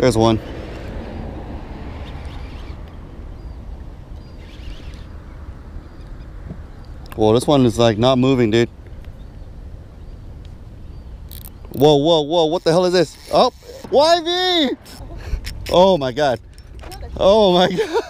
There's one. Whoa, this one is like not moving, dude. Whoa, whoa, whoa, what the hell is this? Oh, YV! Oh my God. Oh my God.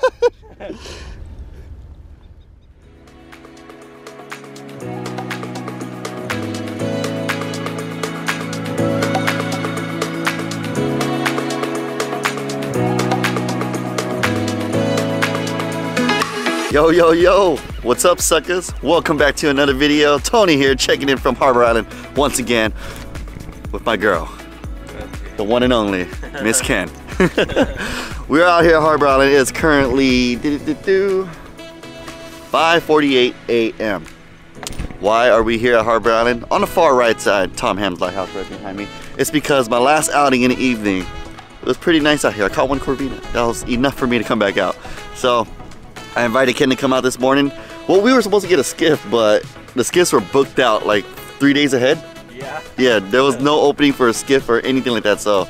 Yo, yo, yo, what's up suckers? Welcome back to another video. Tony here, checking in from Harbor Island once again with my girl, the one and only, Miss Ken. We're out here at Harbor Island. It's currently 5.48 a.m. Why are we here at Harbor Island? On the far right side, Tom Ham's lighthouse right behind me. It's because my last outing in the evening, it was pretty nice out here. I caught one corvina. That was enough for me to come back out. So I invited Ken to come out this morning. Well, we were supposed to get a skiff, but the skiffs were booked out like three days ahead. Yeah. Yeah, there was no opening for a skiff or anything like that. So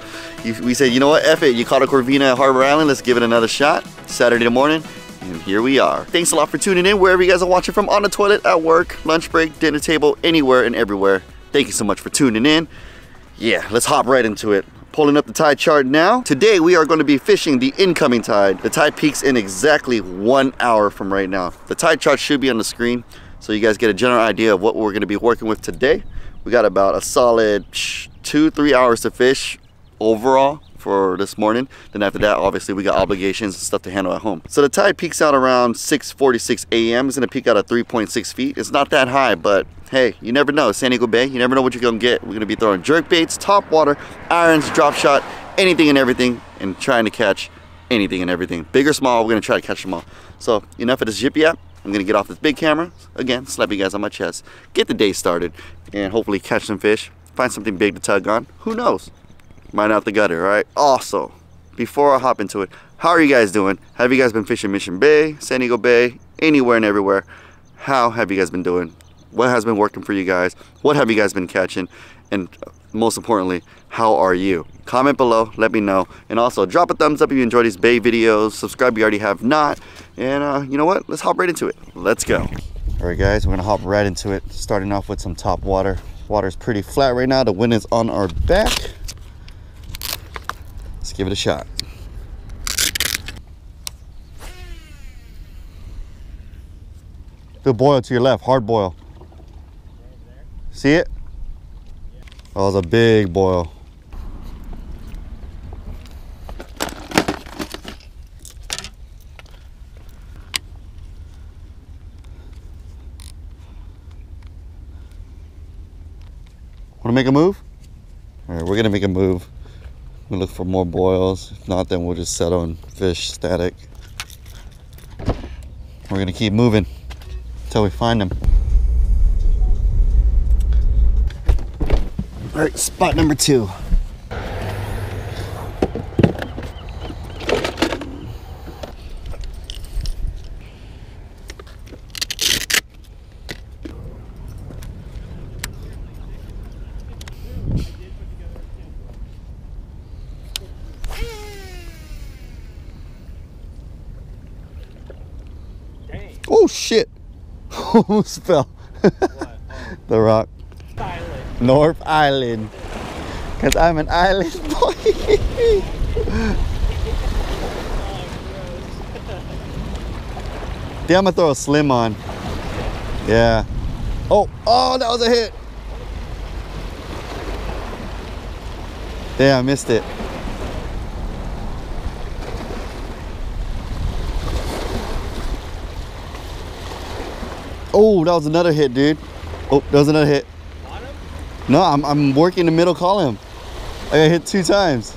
we said, you know what, F it. You caught a Corvina at Harbor Island. Let's give it another shot. Saturday morning, and here we are. Thanks a lot for tuning in wherever you guys are watching from on the toilet, at work, lunch break, dinner table, anywhere and everywhere. Thank you so much for tuning in. Yeah, let's hop right into it. Pulling up the tide chart now. Today we are going to be fishing the incoming tide. The tide peaks in exactly one hour from right now. The tide chart should be on the screen so you guys get a general idea of what we're going to be working with today. We got about a solid two, three hours to fish overall for this morning. Then after that, obviously we got obligations and stuff to handle at home. So the tide peaks out around 6.46 a.m. It's gonna peak out at 3.6 feet. It's not that high, but hey, you never know. San Diego Bay, you never know what you're gonna get. We're gonna be throwing jerk baits, top water, irons, drop shot, anything and everything, and trying to catch anything and everything. Big or small, we're gonna try to catch them all. So enough of this Yip Yap. I'm gonna get off this big camera, again, slap you guys on my chest, get the day started, and hopefully catch some fish, find something big to tug on. Who knows? Mine out the gutter, all right? Also, before I hop into it, how are you guys doing? Have you guys been fishing Mission Bay, San Diego Bay, anywhere and everywhere? How have you guys been doing? What has been working for you guys? What have you guys been catching? And most importantly, how are you? Comment below, let me know. And also drop a thumbs up if you enjoy these Bay videos. Subscribe if you already have not. And uh, you know what? Let's hop right into it. Let's go. All right guys, we're gonna hop right into it. Starting off with some top water. Water's pretty flat right now. The wind is on our back. Let's give it a shot. The boil to your left, hard boil. See it? Oh, it's a big boil. Want to make a move? All right, we're gonna make a move. We look for more boils. If not, then we'll just settle and fish static. We're gonna keep moving until we find them. All right, spot number two. Oh shit! Almost fell. The rock. North Island. Cause I'm an island boy. Think I'm gonna throw a slim on. Yeah. Oh, oh, that was a hit. Damn, I missed it. Oh, that was another hit, dude. Oh, that was another hit. No, I'm, I'm working the middle column. I got hit two times.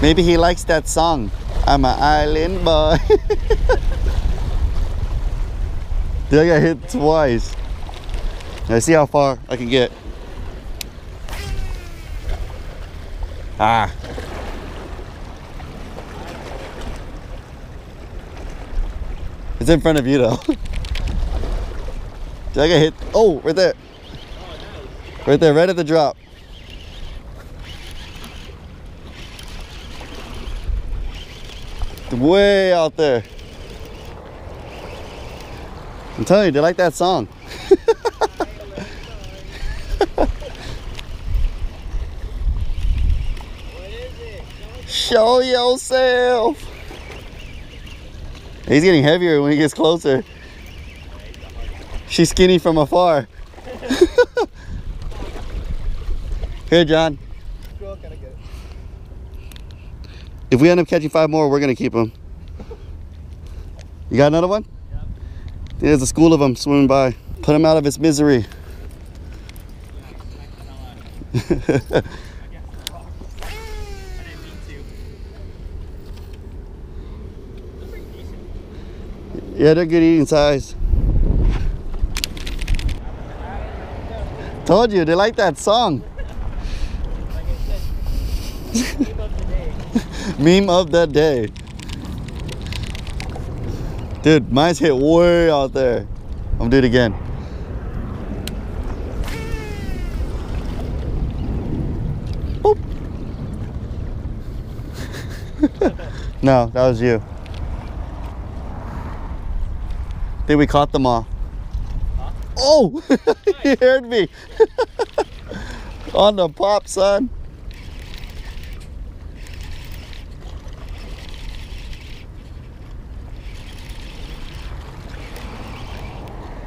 Maybe he likes that song. I'm an island boy. Dude, I got hit twice. I see how far I can get. Ah. It's in front of you though. Did I get hit? Oh, right there. Right there, right at the drop. Way out there. I'm telling you, they like that song. Show yourself. He's getting heavier when he gets closer. She's skinny from afar. Here, John. Go, gotta get it. If we end up catching five more, we're gonna keep them. You got another one? Yep. There's a school of them swimming by. Put him out of his misery. I didn't mean to. They're pretty decent. yeah, they're good eating size. Told you, they like that song. Meme of the day. Dude, mine's hit way out there. I'm gonna do it again. No, that was you. think we caught them all. Oh, you heard me. On the pop, son.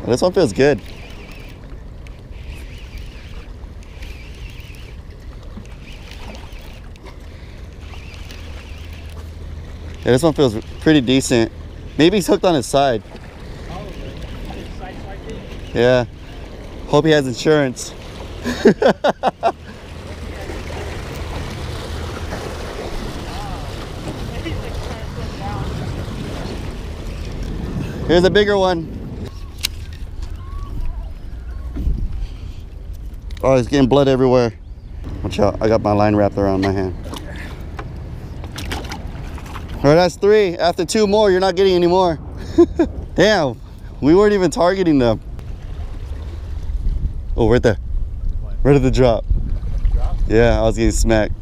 This one feels good. Yeah, this one feels pretty decent. Maybe he's hooked on his side. Probably. Just side swiping. Yeah. Hope he has insurance. Here's a bigger one. Oh, he's getting blood everywhere. Watch out, I got my line wrapped around my hand. All right, that's three. After two more, you're not getting any more. Damn, we weren't even targeting them. Oh, right there. What? Right at the drop. Drop? Yeah, I was getting smacked.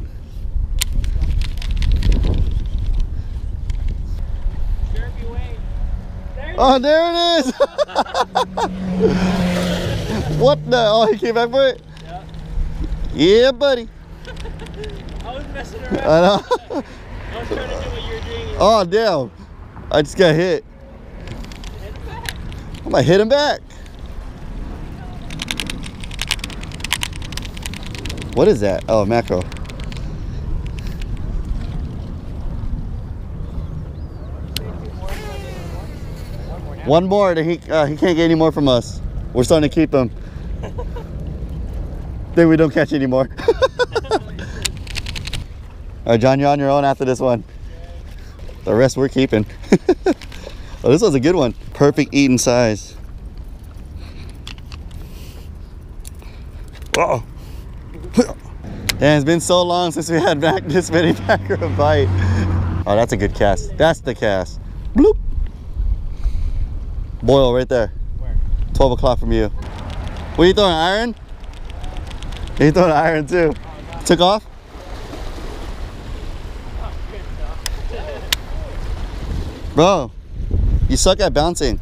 There Oh, there it is. what the? Oh, he came back for it? Yeah. Yeah, buddy. I was messing around. I know. I was trying to do what you were doing. Oh, damn. I just got hit. hit it back. I'm gonna hit him back. What is that? Oh, mackerel. One more now. One more, then he uh, he can't get any more from us. We're starting to keep him. then we don't catch any more. All right, John, you're on your own after this one. The rest we're keeping. oh, this was a good one. Perfect eating size. Whoa. Damn, it's been so long since we had back this many packer mackerel bite. Oh, that's a good cast. That's the cast. Bloop. Boil right there. Where? 12 o'clock from you. What are you throwing, iron? You throwing iron too. Oh. Took off? Oh, good. Bro, you suck at bouncing.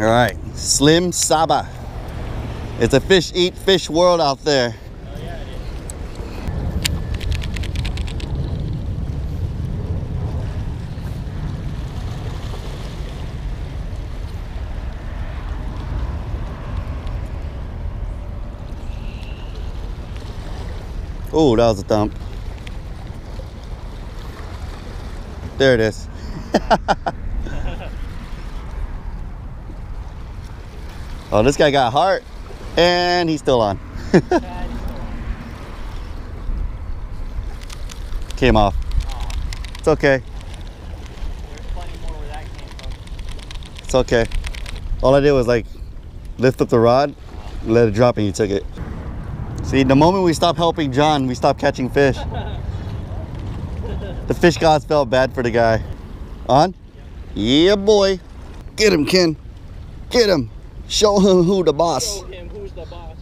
All right, Slim Saba. It's a fish eat fish world out there. Oh, yeah. That was a thump. There it is. oh, this guy got heart, and he's still on. Came off. It's okay. It's okay. All I did was like lift up the rod, let it drop, and you took it. See, the moment we stopped helping John, we stopped catching fish. The fish gods felt bad for the guy. On? Yeah, boy. Get him, Ken. Get him. Show him who the boss. The boss.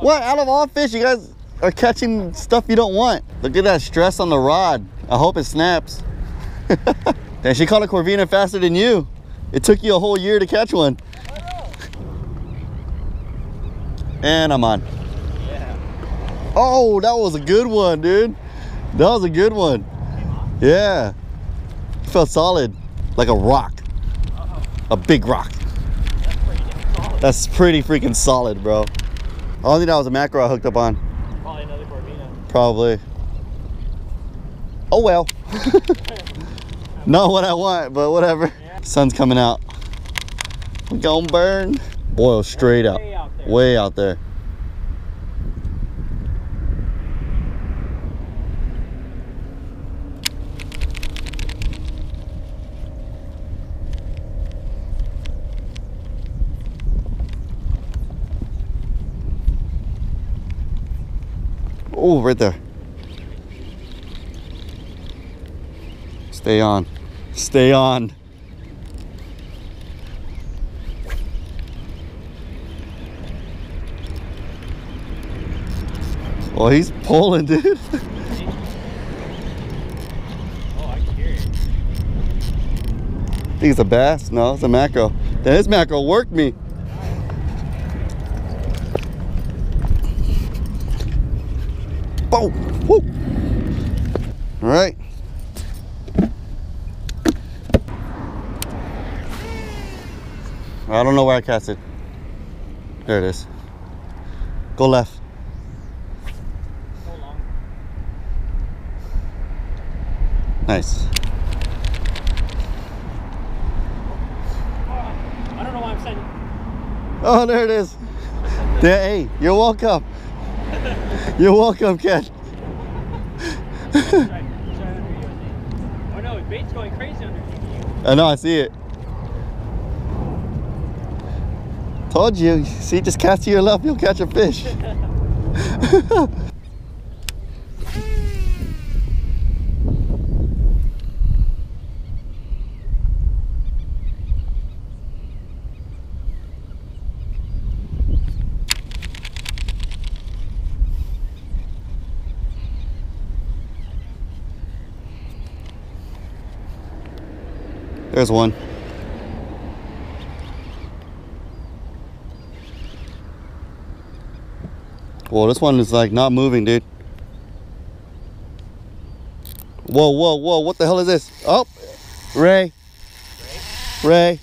What? Out of all fish, you guys are catching stuff you don't want. Look at that stress on the rod. I hope it snaps. Damn, she caught a Corvina faster than you. It took you a whole year to catch one. And I'm on. Yeah. Oh, that was a good one, dude. That was a good one. Yeah. Felt solid. Like a rock. A big rock. That's pretty. That's pretty freaking solid, bro. I don't think that was a macro I hooked up on. Probably another Corvina. Probably. Oh well. Not what I want, but whatever. Yeah. Sun's coming out. We gonna burn. Boil straight up. Way out there. Way out there. Oh, right there. Stay on. Stay on. Oh, he's pulling, dude. I think it's a bass. No, it's a mackerel. Then this mackerel worked me. Boom! Woo! All right. I don't know where I cast it. There it is. Go left. So. Nice. I don't know why I'm sending. Oh, there it is. There, hey, you're welcome. You're welcome, Ken. Try, try under you, Oh no, bait's going crazy underneath you. I know, I see it. Told you. See, just cast to your left, you'll catch a fish. There's one. This one is like not moving, dude. Whoa, whoa, whoa, what the hell is this? Oh, Ray. Ray.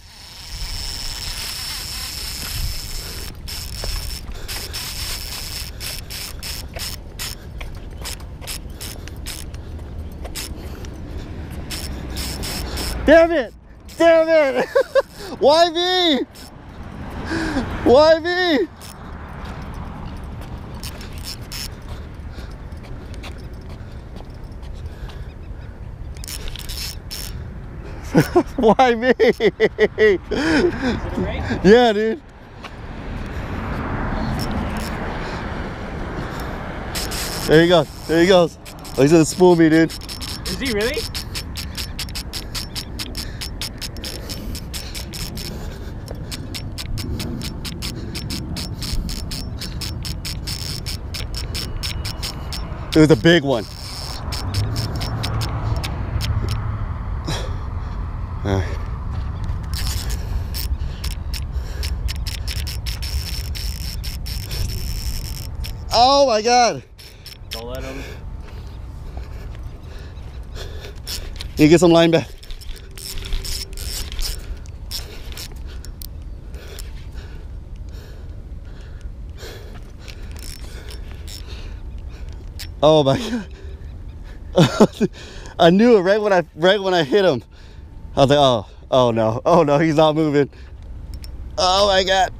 Damn it! Damn it! Why me? Why me? Why me? Is it a ray? yeah, dude. There he goes. There he goes. Oh, he's gonna spool me, dude. Is he really? It was a big one. Alright. Oh my god. Don't let him. You get some line back. Oh my god. I knew it right when I right when I hit him. I was like, oh, oh no, oh no, he's not moving. Oh my god.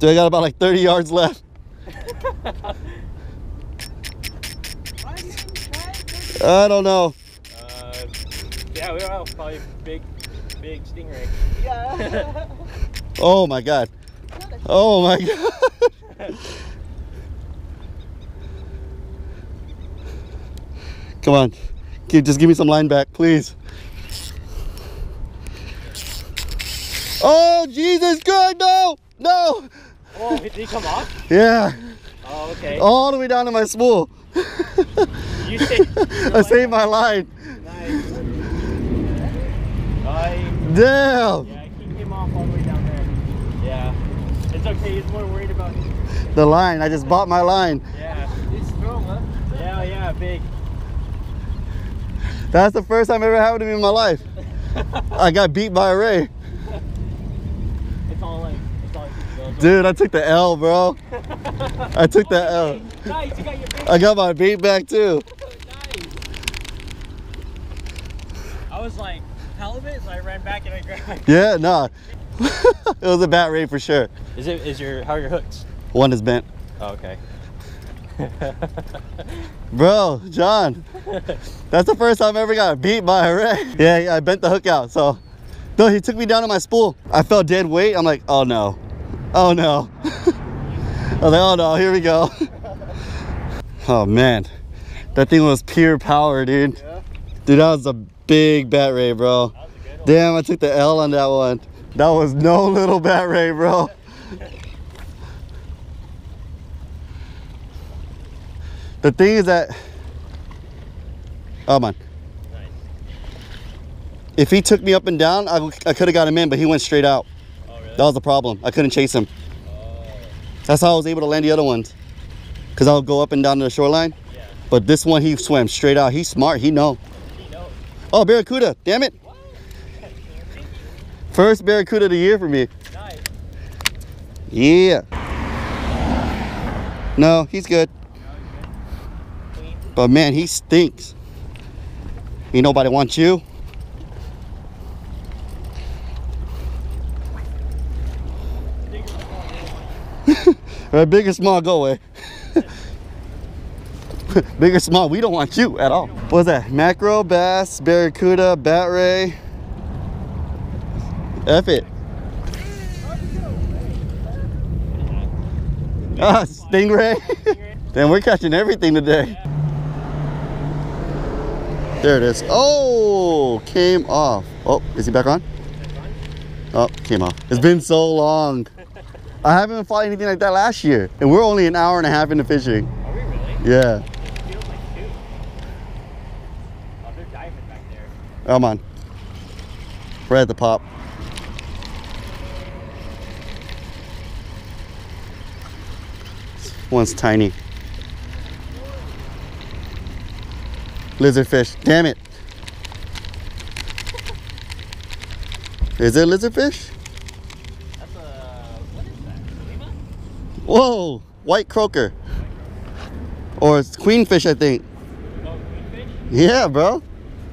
Dude, I got about like 30 yards left. I don't know. Uh, yeah, we are probably big, big stingray. Yeah. Oh my god. Oh my god. Come on. Give, just give me some line back, please. Oh, Jesus, good. No, no. Oh, did he come off? Yeah, Oh, okay. all the way down to my spool. You saved. I saved my line. Nice. I, Damn. yeah, he came off all the way down there. Yeah. It's okay. He's more worried about. The line. I just bought my line. Yeah. He's strong, huh? Yeah, yeah, big. That's the first time ever happened to me in my life. I got beat by a ray. It's all like. It's all like. Dude, I took the L, bro. I took the L. Nice. You got your big. I got my beat back too. Nice. I was like, hell of halibut, so I ran back and I grabbed. Yeah, nah. it was a bat ray for sure. Is it? Is your? How are your hooks? One is bent. Oh, okay. Bro, John, that's the first time I ever got beat by a ray. Yeah, yeah, I bent the hook out. So, no, he took me down to my spool. I felt dead weight. I'm like, oh no, oh no. Oh no, here we go. Oh man, that thing was pure power, dude. Yeah. Dude, that was a big bat ray, bro. Damn, I took the L on that one. That was no little bat ray, bro. The thing is that, oh man, if he took me up and down, I, I could have got him in, but he went straight out. That was the problem. I couldn't chase him. Oh, That's how I was able to land the other ones. Cause I'll go up and down to the shoreline, yeah. but this one he swam straight out. He's smart. He know. He knows. Oh, barracuda! Damn it! First barracuda of the year for me. Nice. Yeah. No, he's good. Clean. But man, he stinks. Ain't nobody wants you. Bigger than small, Right, big or small, go away. big or small, we don't want you at all. What's that? Macro, bass, barracuda, bat ray. F it. Ah, stingray. Damn, we're catching everything today. There it is. Oh, came off. Oh, is he back on? Oh, came off. It's been so long. I haven't fought anything like that last year. And we're only an hour and a half into fishing. Are we really? Yeah. It feels like two. Oh, they're diving back there. Come on. Right at the pop. One's tiny. Lizardfish. Damn it. Is it lizardfish? That's a. What is that? Lima? Whoa. White croaker. Or it's queenfish, I think. Oh, queenfish? Yeah, bro.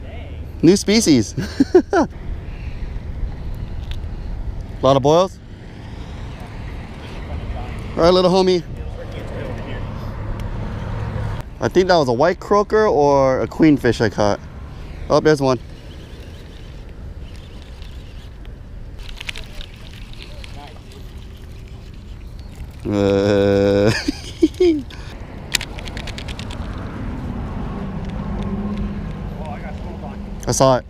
Dang. New species. A lot of boils. All right, little homie. I think that was a white croaker or a queenfish I caught. Oh, there's one. I saw it.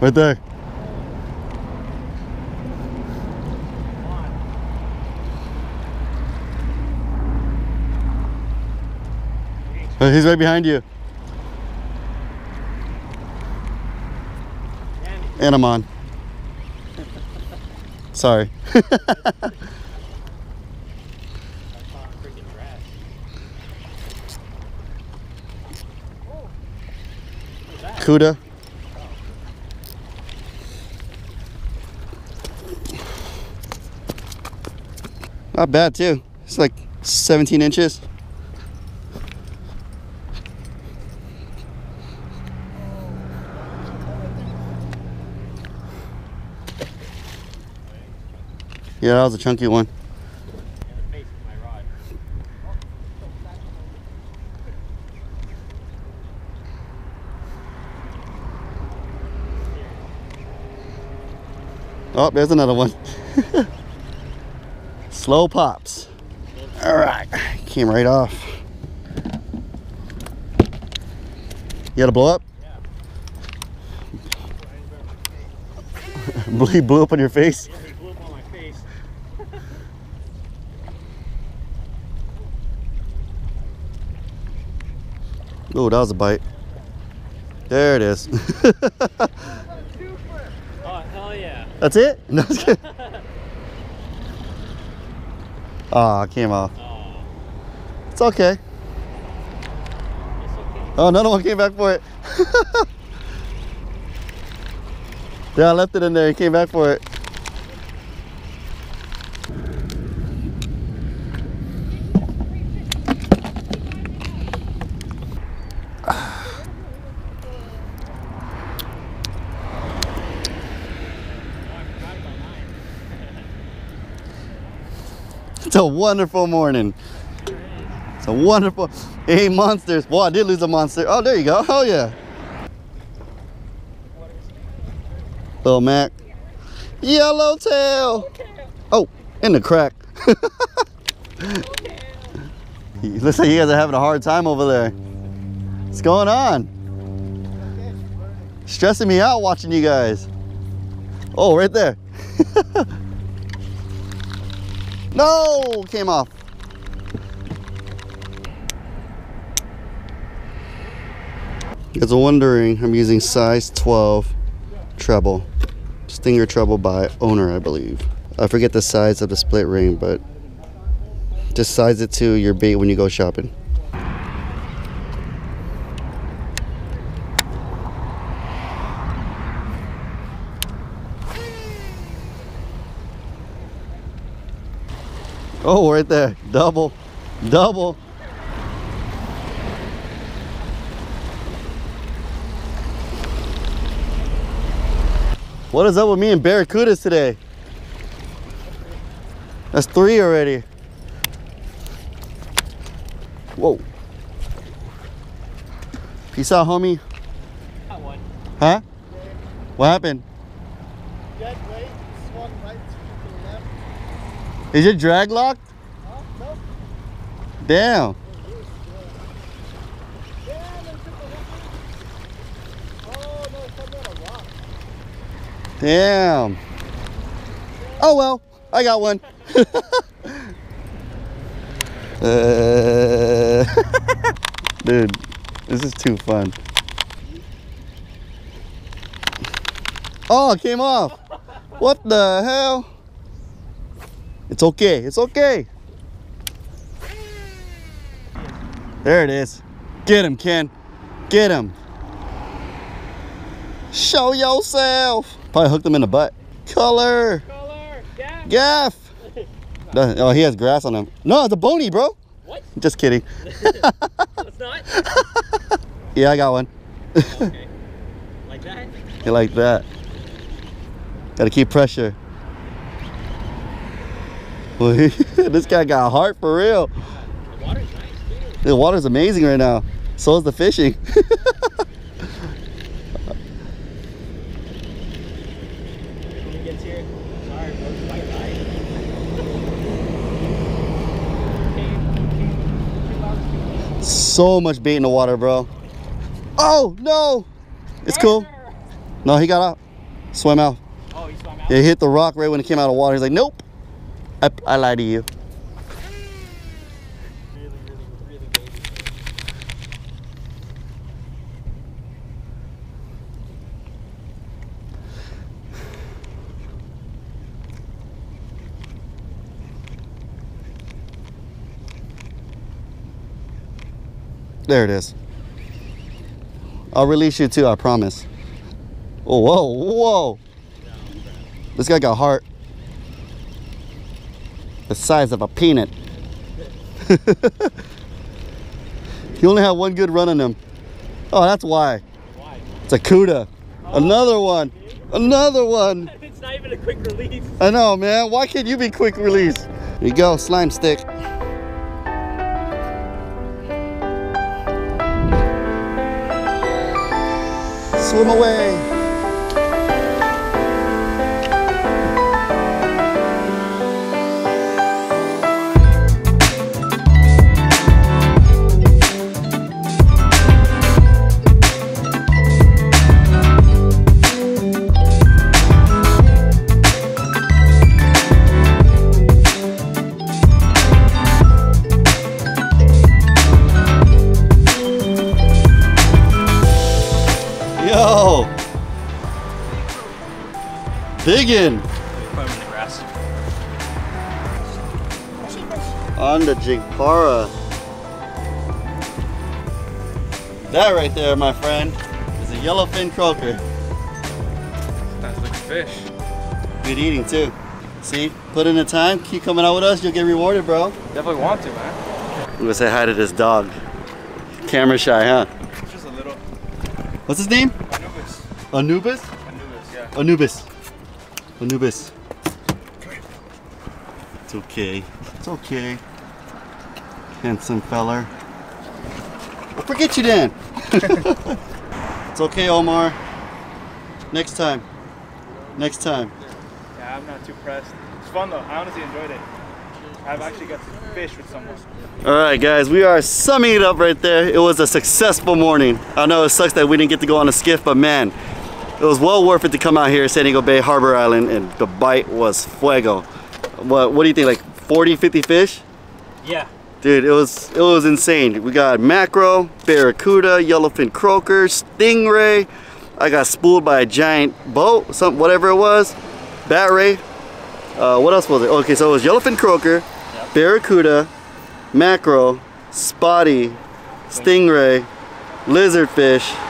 Right there. Uh, He's right behind you. And I'm on. Sorry. Cuda. Not bad too. It's like 17 inches. Yeah, that was a chunky one. Oh, there's another one. Slow pops. All right, came right off. You got to blow up? Yeah. he blew up on your face. Oh, that was a bite. There it is. Oh, hell yeah. That's it? No, kidding. Ah, it came off. Oh, It's okay. it's okay. Oh, another one came back for it. yeah, I left it in there. He came back for it. It's a wonderful morning. It's a wonderful. Hey, monsters. Well, I did lose a monster. Oh, there you go. Oh, yeah. Little Mac. Yellowtail. Oh, in the crack. Looks like you guys are having a hard time over there. What's going on? Stressing me out watching you guys. Oh, right there. no, came off. You guys are wondering, I'm using size 12 treble. Stinger treble by owner, I believe. I forget the size of the split ring, but just size it to your bait when you go shopping. Oh, right there. Double. Double. What is up with me and Barracudas today? That's three already. Whoa. Peace out, homie. Got one. Huh? What happened? Dead weight, swung right to the left. Is your drag locked? Damn. Damn, no, rock. Damn. Oh well, I got one. Uh, dude, this is too fun. Oh, it came off. What the hell? It's okay. It's okay. There it is. Get him, Ken. Get him. Show yourself. Probably hooked him in the butt. Color. Color. Yeah. Gaff. Oh, he has grass on him. No, it's a bony, bro. What? Just kidding. It's not. Yeah, I got one. Oh, okay. Like that. You like that. Gotta keep pressure. Well, this guy got a heart for real. The water's nice too. The water's amazing right now. So is the fishing. When he gets here, sorry, bro. it's Bye bye. so much bait in the water, bro. Oh, no. It's cool. No, he got out. Swim out. Oh, he swam out. Yeah, he hit the rock right when it came out of water. He's like, nope. I, I lied to you. There it is. I'll release you too, I promise. Oh, whoa, whoa. This guy got heart. The size of a peanut. you only have one good run on them. Oh, that's why. Why? It's a CUDA. Another one. Another one. it's not even a quick release. I know, man. Why can't you be quick release? Here you go, slime stick. Swim away. Jigging Put the grass. on the Jigpara. That right there, my friend, is a yellowfin croaker. Nice looking fish. Good eating too. See, put in the time, keep coming out with us, you'll get rewarded, bro. Definitely want to, man. I'm gonna say hi to this dog. Camera shy, huh? Just a little What's his name? Anubis. Anubis? Anubis, yeah. Anubis. Anubis. It's okay. It's okay. Handsome feller. Well, forget you then. it's okay, Omar. Next time. Next time. Yeah, I'm not too pressed. It's fun though. I honestly enjoyed it. I've actually got to fish with someone. All right, guys, we are summing it up right there. It was a successful morning. I know it sucks that we didn't get to go on a skiff, but man, it was well worth it to come out here, San Diego Bay, Harbor Island, and the bite was fuego. What, what do you think, like 40, 50 fish? Yeah. Dude, it was it was insane. We got mackerel, barracuda, yellowfin croaker, stingray. I got spooled by a giant boat, some whatever it was. Bat ray. Uh, what else was it? Okay, so it was yellowfin croaker, barracuda, mackerel, spotty, stingray, lizardfish.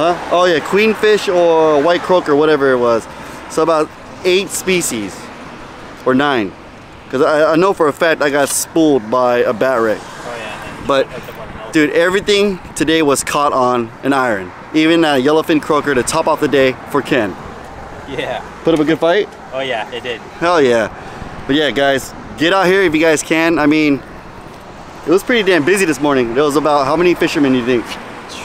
Huh? Oh yeah, queenfish or white croaker, whatever it was. So about eight species, or nine. Because I, I know for a fact I got spooled by a bat ray. Oh yeah. But, dude, everything today was caught on an iron. Even a yellowfin croaker to top off the day for Ken. Yeah. Put up a good fight? Oh yeah, it did. Hell yeah. But yeah, guys, get out here if you guys can. I mean, it was pretty damn busy this morning. There was about, how many fishermen do you think?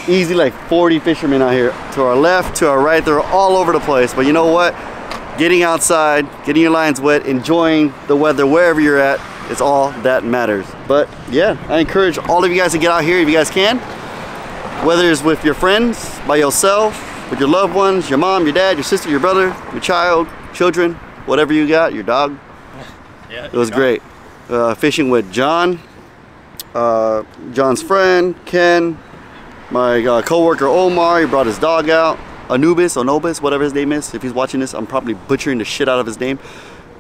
Easy like 40 fishermen out here. To our left, to our right, they're all over the place. But you know what? Getting outside, getting your lines wet, enjoying the weather wherever you're at, is all that matters. But yeah, I encourage all of you guys to get out here if you guys can. Whether it's with your friends, by yourself, with your loved ones, your mom, your dad, your sister, your brother, your child, children, whatever you got, your dog. Yeah. It was great. Uh, fishing with John, uh, John's friend, Ken, my uh, co-worker Omar, he brought his dog out. Anubis, Onobis, whatever his name is. If he's watching this, I'm probably butchering the shit out of his name.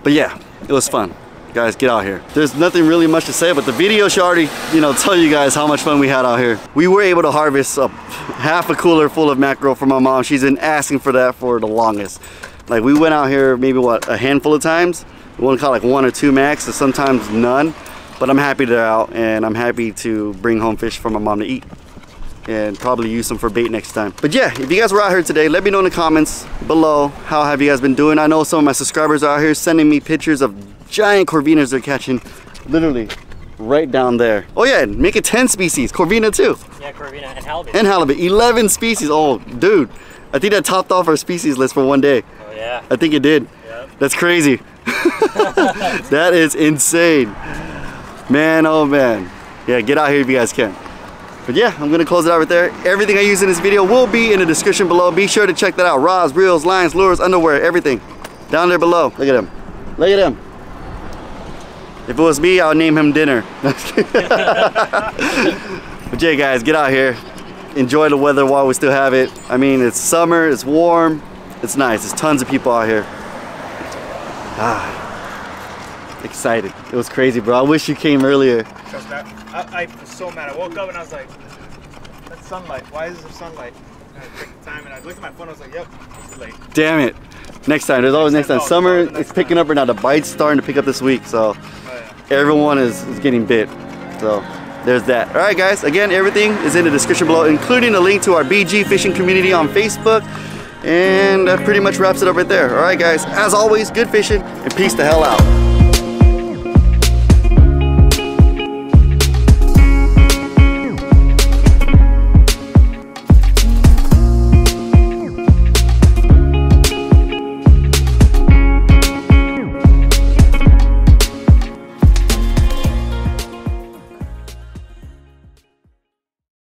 But yeah, it was fun. Guys, get out here. There's nothing really much to say, but the video should already, you know, tell you guys how much fun we had out here. We were able to harvest a, half a cooler full of mackerel for my mom. She's been asking for that for the longest. Like we went out here maybe what, a handful of times. We only caught like one or two max, and sometimes none. But I'm happy they're out, and I'm happy to bring home fish for my mom to eat and probably use them for bait next time. But yeah, if you guys were out here today, let me know in the comments below how have you guys been doing. I know some of my subscribers are out here sending me pictures of giant corvinas they're catching literally right down there. Oh yeah, make it 10 species, corvina too. Yeah, Corvina and halibut. And halibut, 11 species. Oh, dude, I think that topped off our species list for one day. oh yeah. I think it did. Yep. That's crazy. that is insane. Man, oh man. Yeah, get out here if you guys can. But yeah, I'm gonna close it out right there. Everything I use in this video will be in the description below. Be sure to check that out. Rods, reels, lines, lures, underwear, everything. Down there below. Look at him. Look at him. If it was me, I'll name him dinner. but yeah, guys, get out here. Enjoy the weather while we still have it. I mean, it's summer, it's warm, it's nice. There's tons of people out here. Ah, excited. It was crazy, bro. I wish you came earlier. Trust that. I, I was so mad. I woke up and I was like, that's sunlight. Why is there sunlight? And I took the time and I looked at my phone. I was like, yep, it's late. Damn it. Next time. There's always next time. Summer, it's picking up right now. The bite's starting to pick up this week, so Oh yeah. everyone is, is getting bit. So there's that. All right, guys. Again, everything is in the description below, including a link to our BG fishing community on Facebook. And that pretty much wraps it up right there. All right, guys. As always, good fishing and peace the hell out.